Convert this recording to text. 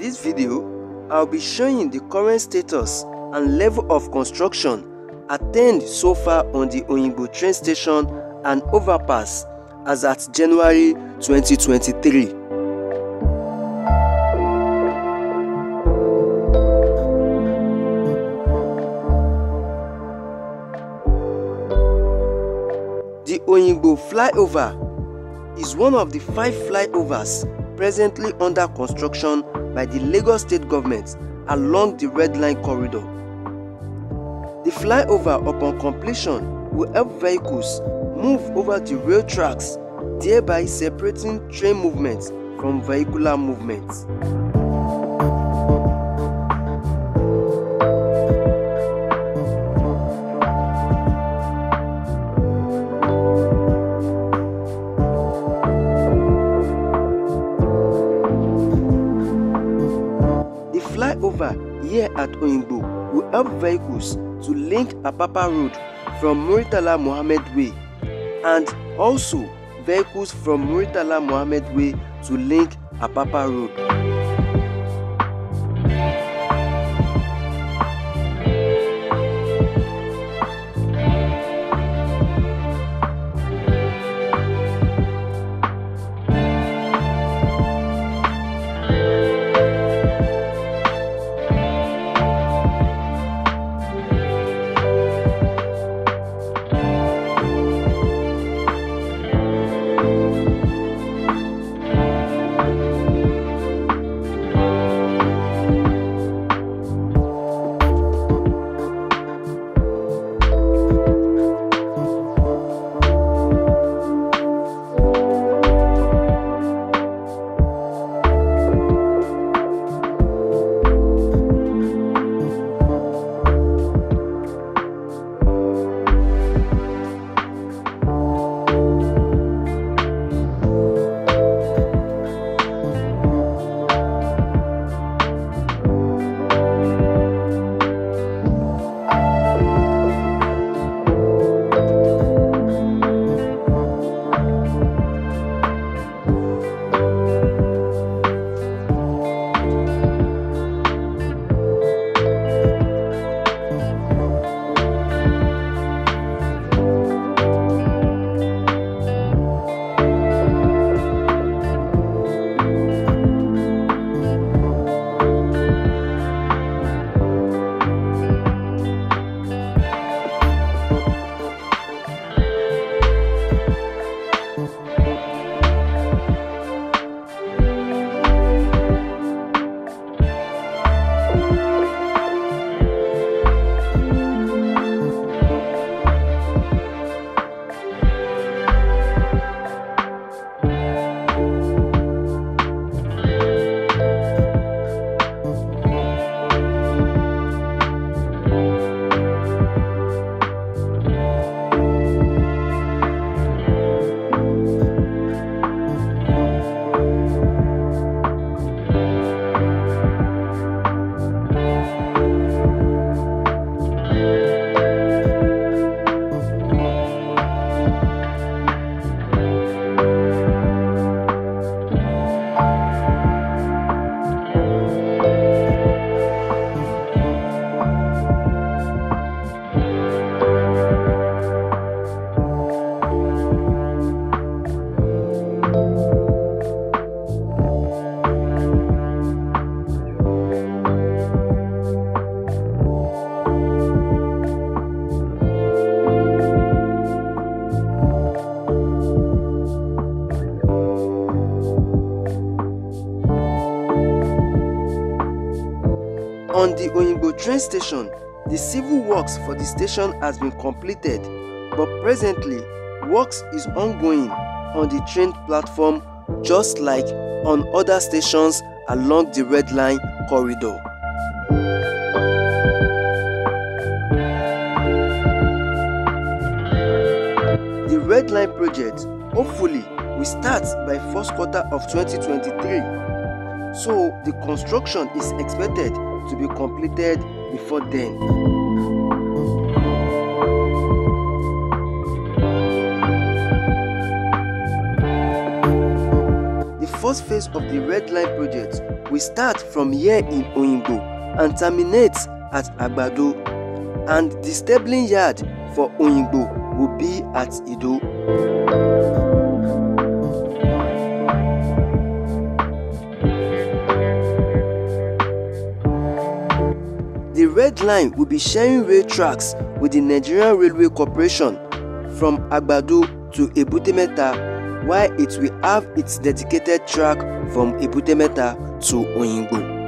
this video, I'll be showing the current status and level of construction attained so far on the Oyingbo train station and overpass as at January 2023. The Oyingbo flyover is one of the five flyovers presently under construction by the Lagos State Government along the Red Line corridor. The flyover upon completion will help vehicles move over the rail tracks thereby separating train movements from vehicular movements. At Oyingbo will help vehicles to link Apapa Road from Muritala Mohammed Way and also vehicles from Muritala Mohammed Way to link Apapa Road. On the Oyingbo train station, the civil works for the station has been completed, but presently works is ongoing on the train platform just like on other stations along the Red Line corridor. The Red Line project hopefully will start by first quarter of 2023. So the construction is expected to be completed before then. first phase of the Red Line project will start from here in Oyingbo and terminate at Agbado, and the stabling yard for Oyingbo will be at Ido. The Red Line will be sharing rail tracks with the Nigerian Railway Corporation from Agbado to Ebute Metta while it will have its dedicated track from Ebute Metta to Oyingbo.